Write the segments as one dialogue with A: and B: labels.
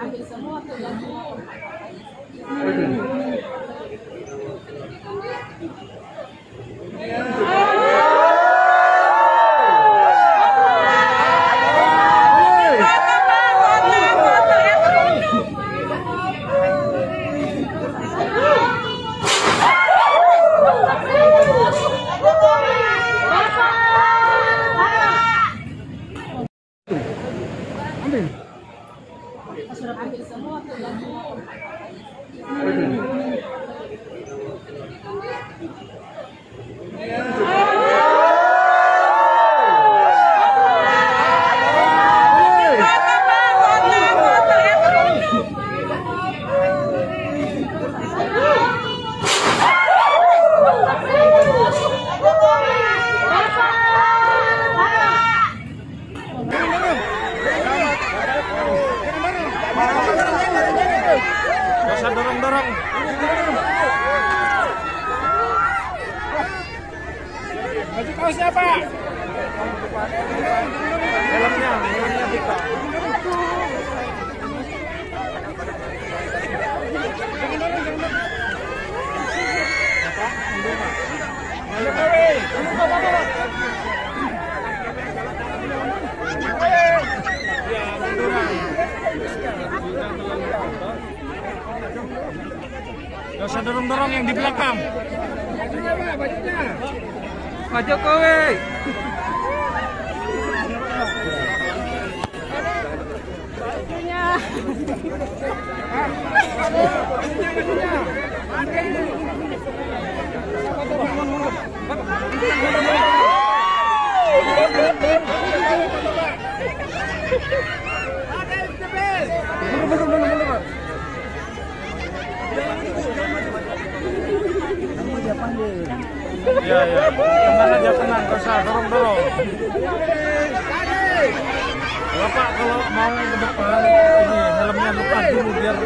A: ambil semua tuh 何? Dorong-dorong. Baju kaosnya Pak. Helmnya, helmnya buka. Gak usah dorong-dorong yang di belakang. Bajunya Pak, bajunya.
B: Pak
A: Iya, iya. Tenang aja, tenang. Gak dorong-dorong. Bapak kalau mau ke depan, ini helmnya lepas dulu biar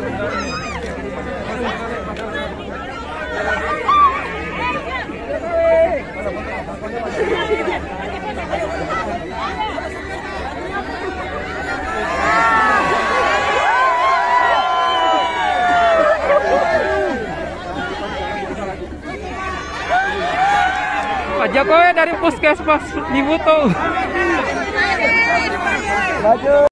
B: Pak Jokowi dari puskesmas Nibuto.